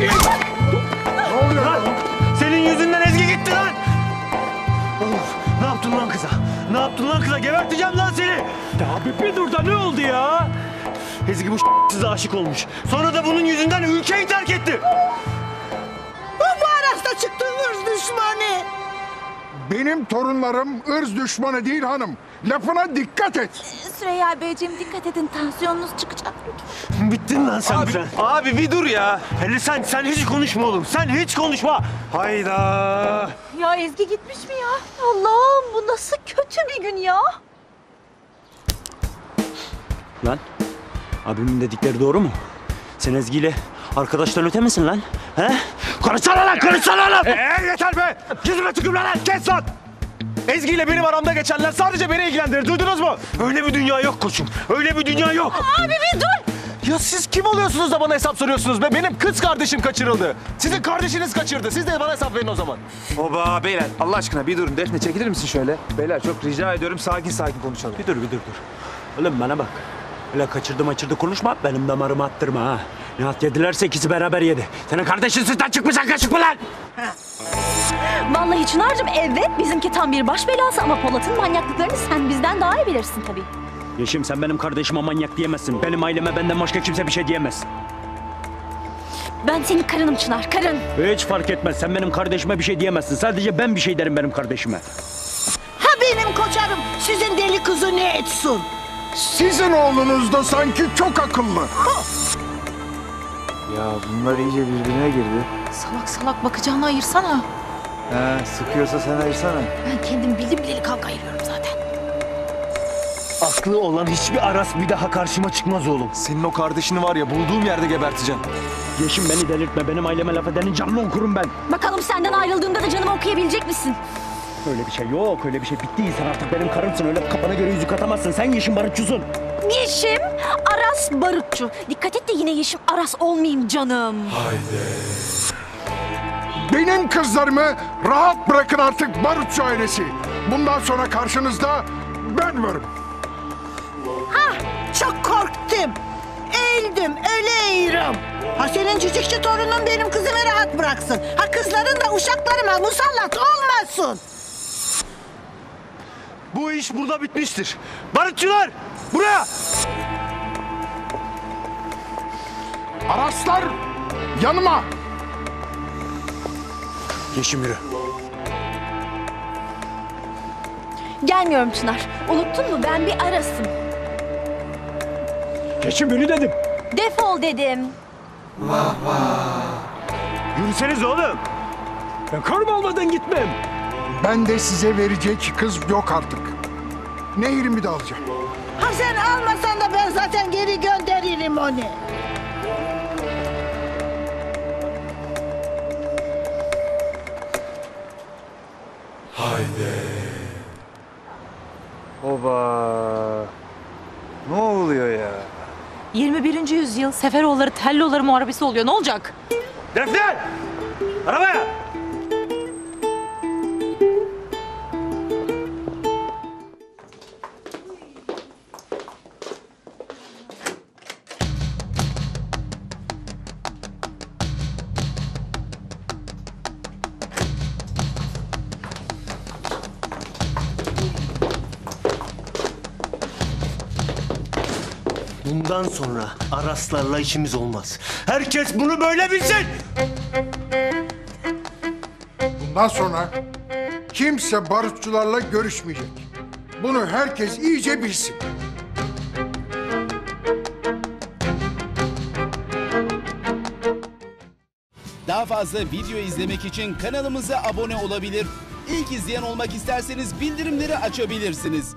Ne oluyor? Senin yüzünden Ezgi gitti lan. Ne yaptın lan kıza? Ne yaptın lan kıza? Geberteceğim lan seni. Abi bir dur da ne oldu ya? Ezgi bu size aşık olmuş. Sonra da bunun yüzünden ülkeyi terk etti. Bu arasta çıktı hırs düşmanı. Benim torunlarım ırz düşmanı değil hanım. Lafına dikkat et. Süreyya Beyciğim dikkat edin tansiyonunuz çıkacak. Bittin lan sen. Abi, sen. abi bir dur ya. Hele sen, sen hiç konuşma oğlum. Sen hiç konuşma. Hayda. Ya Ezgi gitmiş mi ya? Allah'ım bu nasıl kötü bir gün ya? Lan abimin dedikleri doğru mu? Sen Ezgi ile arkadaştan öte misin lan? He? Konuşsana lan konuşsana lan! Ee yeter be. Yüzüme tükürme lan. Kes lan. Ezgi ile benim aramda geçenler sadece beni ilgilendirir. Duydunuz mu? Öyle bir dünya yok koçum. Öyle bir dünya yok. Abi bir dur. Ya siz kim oluyorsunuz da bana hesap soruyorsunuz be? Benim kız kardeşim kaçırıldı. Sizin kardeşiniz kaçırdı. Siz de bana hesap verin o zaman. Oba beyler Allah aşkına bir durun. Defne çekilir misin şöyle? Beyler çok rica ediyorum sakin sakin konuşalım. Bir dur bir dur dur. Oğlum bana bak. Öyle kaçırdı maçırdı konuşma. Benim damarımı attırma ha. Ne hat yedilerse ikisi beraber yedi. Senin kardeşin sütten çıkmışsan kaşık mı lan? Vallahi Çınar'cığım evet bizimki tam bir baş belası ama Polat'ın manyaklıklarını sen bizden daha iyi bilirsin tabii. Yeşim sen benim kardeşime manyak diyemezsin. Benim aileme benden başka kimse bir şey diyemez. Ben senin karınım Çınar, karın. Hiç fark etmez. Sen benim kardeşime bir şey diyemezsin. Sadece ben bir şey derim benim kardeşime. Ha benim koçarım sizin deli kızı ne etsin? Sizin oğlunuz da sanki çok akıllı. Ya bunlar iyice birbirine girdi. Salak salak bakacağını ayırsana. He, sıkıyorsa sen ayırsana. Ben kendim bildim bileli kavga ayırıyorum zaten. Aklı olan hiçbir aras bir daha karşıma çıkmaz oğlum. Senin o kardeşini var ya bulduğum yerde geberteceğim. Yeşim beni delirtme. Benim aileme laf edenin canını okurum ben. Bakalım senden ayrıldığımda da canımı okuyabilecek misin? Öyle bir şey yok. Öyle bir şey bitti. Sen artık benim karımsın. Öyle kafana göre yüzük atamazsın. Sen Yeşim barutçusun. Yeşim Aras barutçu. Dikkat et de yine Yeşim Aras olmayayım canım. Benim kızlarımı rahat bırakın artık Barutçu ailesi. Bundan sonra karşınızda ben varım. Çok korktum. Eğildim, öyle eğirim. Ha senin cücükçü torunun benim kızımı rahat bıraksın. Ha kızların da uşaklarıma musallat olmasın. Bu iş burada bitmiştir. Barutçular buraya. Araslar yanıma. Yeşim yürü. Gelmiyorum Çınar. Unuttun mu ben bir Aras'ım. Yeşim yürü dedim. Defol dedim. Yürüseniz oğlum. Ben karım olmadan gitmem. Ben de size verecek kız yok artık. Nehirimi de alacağım. Ha sen almasan da ben zaten geri gönderirim onu. Oba. Ne oluyor ya? 21. yüzyıl Seferoğulları Telloğulları muharebesi oluyor. Ne olacak? Defne! Arabaya! Bundan sonra Araslarla işimiz olmaz. Herkes bunu böyle bilsin. Bundan sonra kimse barutçularla görüşmeyecek. Bunu herkes iyice bilsin. Daha fazla video izlemek için kanalımıza abone olabilir. İlk izleyen olmak isterseniz bildirimleri açabilirsiniz.